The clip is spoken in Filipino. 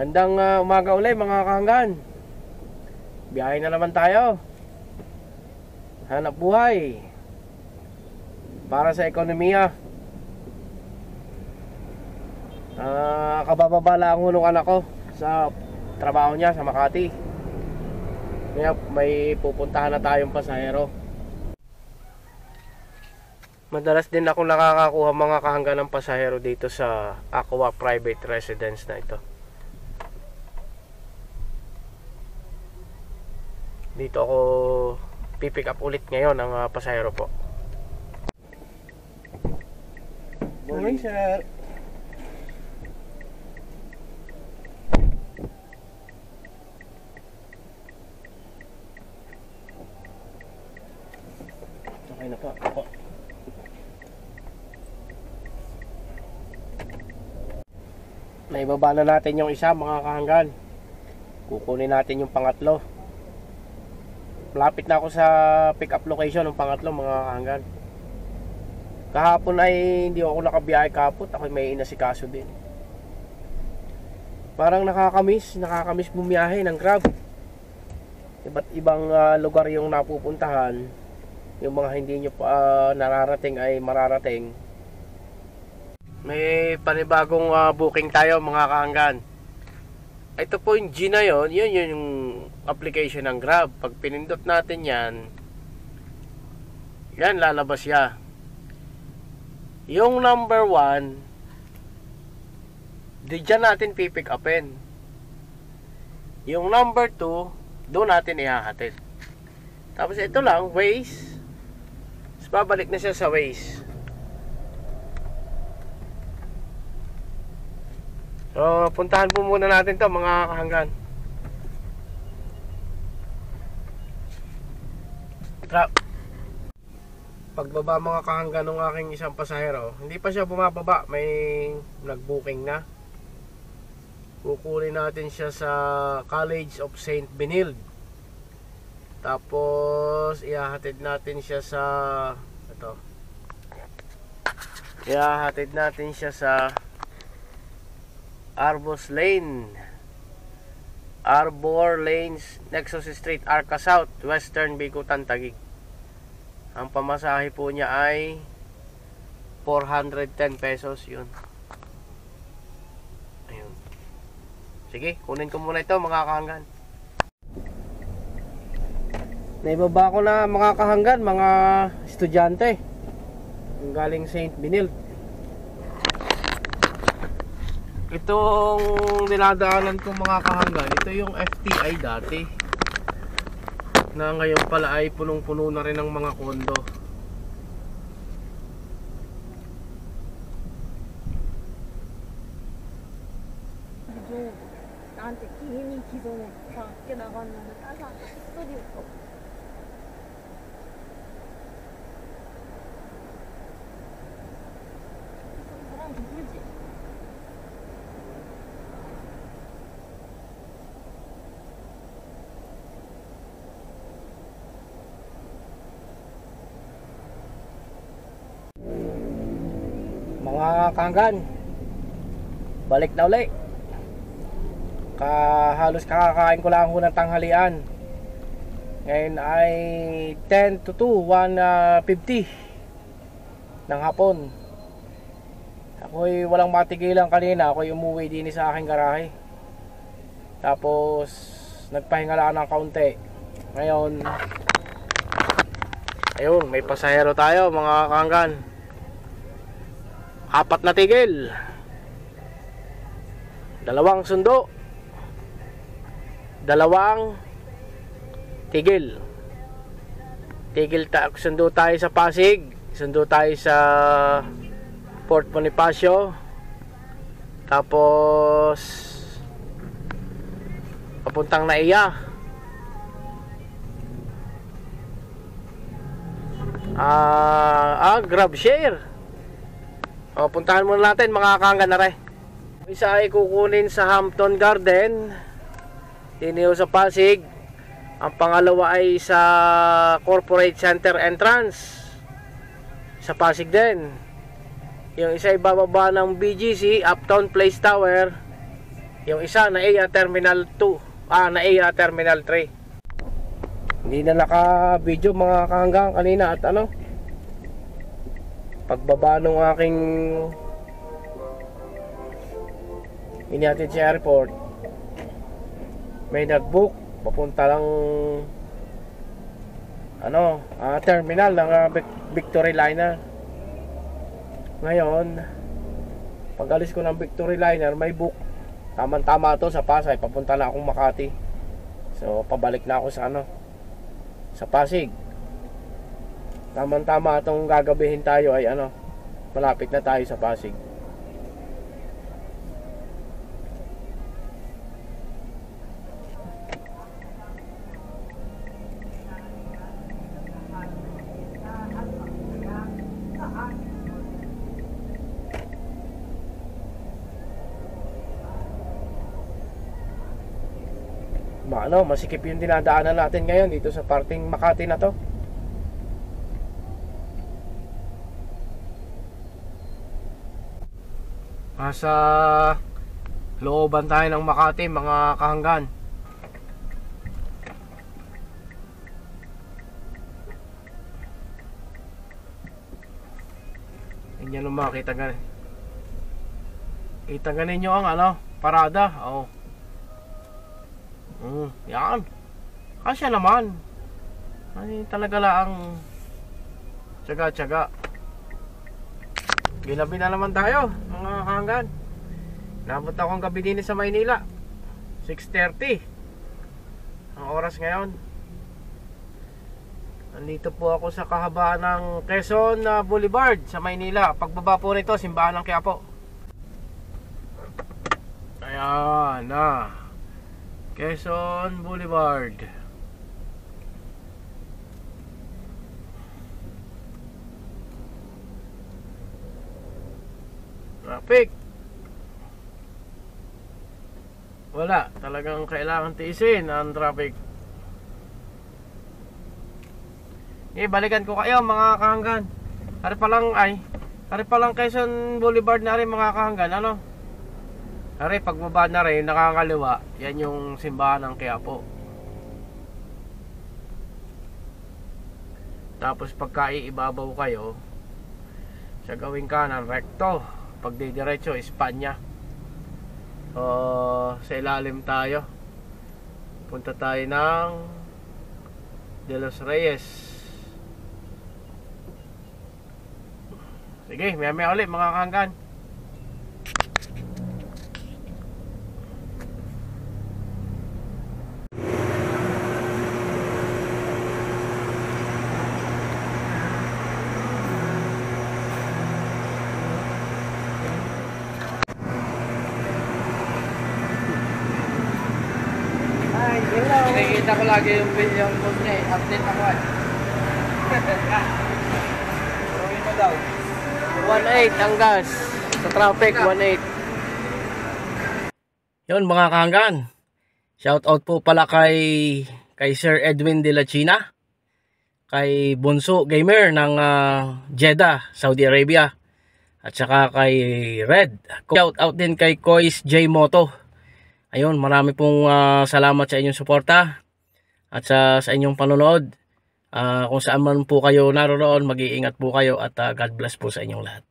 Gandang ah, umaga ulit mga kahanggan. Biyahe na naman tayo. Hanap buhay. Para sa ekonomiya. Ah, kabababa lang nung anak ko sa trabaho niya sa Makati. Kaya may pupuntahan na tayong pasahero. Madalas din ako nakakakuha mga kahanggan ng pasahero dito sa Aqua Private Residence na ito. Dito ako pipick up ulit ngayon ang uh, pasahero po. Morning, sir. Okay na po. Ako. Naibaba na natin yung isa mga kahanggan. Kukunin natin yung pangatlo. Malapit na ako sa pick up location ng pangatlo mga kahanggan. Kahapon ay hindi ako nakabiyahe kapot. Ako may inasikaso din. Parang nakakamiss, nakakamiss bumiyahe ng grab. Iba't ibang ah, lugar yung napupuntahan. Yung mga hindi nyo pa ah, nararating ay mararating. May panibagong ah, booking tayo mga kahanggan. Ito po yung G na yun, yun yun yung application ng Grab. Pag pinindot natin yan, yan lalabas siya. Yung number 1, di dyan natin pipick upin. Yung number 2, doon natin ihahatid. Tapos ito lang, Waze. Tapos babalik na siya sa Waze. So, puntahan po muna natin to mga kahanggan. Trap. Pagbaba mga kahanggan ng aking isang pasahero, hindi pa siya bumababa, may nag-booking na. Kukunin natin siya sa College of St. Benilde. Tapos, ihahatid natin siya sa ito. Ihahatid natin siya sa Arbos Lane. Arbor Lanes Nexus Street Arca South Western Bikutan Tagig ang pamasahe po niya ay 410 pesos yun. Ayun. Sige kunin ko muna ito mga kahanggan. Naibaba ko na mga kahanggan mga estudyante. Galing St. Benilde Itong dinadaanan ko mga kahanggan, ito yung FTI dati. Na ngayon pala ay punong-puno na rin ng mga kondo. 좀 나한테 기미 기존에 밖에 나갔는데 따사 스터디 없어. Mga kahanggan, balik na uli. Ka, halos kakakain ko lang ho ng tanghalian. Ngayon ay 10 to 2, 1.50 ng hapon. Ako'y walang matigilan kanina. Ako'y umuwi din sa aking garahe. Tapos, nagpahinga lang ng kaunti. Ngayon, ayun, may pasahero tayo mga kahanggan. Apat na tigil. Dalawang sundo. Dalawang tigil. Tigil ta sundo tayo sa Pasig, sundo tayo sa Port Bonifacio. Tapos papuntang Naiya. Ah, ah, grab share. O, puntahan muna natin mga kangga na re. Isa ay kukunin sa Hampton Garden. Diniyo sa Pasig. Ang pangalawa ay sa Corporate Center Entrance. Sa Pasig din. Yung isa ay bababa ng BGC, Uptown Place Tower. Yung isa na A Terminal 2. Ah, na A Terminal 3. Hindi na naka-video mga kahanggang kanina at ano. Pagbaba nung aking inihatid sa airport. May nagbook papunta lang ano, ah, terminal ng Vic- Victory Liner. Ngayon, pag alis ko ng Victory Liner, may book. Tama-tama to sa Pasay, papunta na akong Makati. So, pabalik na ako sa ano, sa Pasig. Tama-tama itong gagabihin tayo ay ano, malapit na tayo sa Pasig. Ano, masikip yung dinadaanan natin ngayon dito sa parting Makati na to. Nasa looban tayo ng Makati, mga kahanggan. Hindi nyo makita ganun. Kita ganin nyo ang ano, parada. Oh. Mm, yan. Kasya naman. Ay, talaga lang tsaga-tsaga. Ginabi na naman tayo, mga kahanggan. Nabot ako ang gabi sa Maynila. 6.30. Ang oras ngayon. Nandito po ako sa kahabaan ng Quezon uh, Boulevard sa Maynila. Pagbaba po nito, simbahan ng Quiapo. Ayan na. Quezon Boulevard. Traffic. Wala, talagang kailangan tiisin ang traffic. Eh, balikan ko kayo mga kahanggan. Ari pa lang ay, ari pa lang Quezon Boulevard na rin mga kahanggan, ano? Ari, pagbaba na rin, nakakaliwa, yan yung simbahan ng Quiapo. Tapos pagka iibabaw kayo, sa gawing kanan, recto. Pag didiretso, Espanya. O, sa ilalim tayo. Punta tayo ng De Los Reyes. Sige, maya maya ulit mga kangkan. Nakikita ko lagi yung yung mood niya eh. Update ako eh. Tuloy mo daw. 1.8 ang gas. Sa traffic, 1.8. Yun mga kahanggan. Shout out po pala kay kay Sir Edwin de la China. Kay Bunso Gamer ng ah, Jeddah, Saudi Arabia. At saka kay Red. Shout out din kay Kois J Moto. Ayun, marami pong ah, salamat sa inyong suporta at sa, sa inyong panonood. Ah, kung saan man po kayo naroon, mag-iingat po kayo at ah, God bless po sa inyong lahat.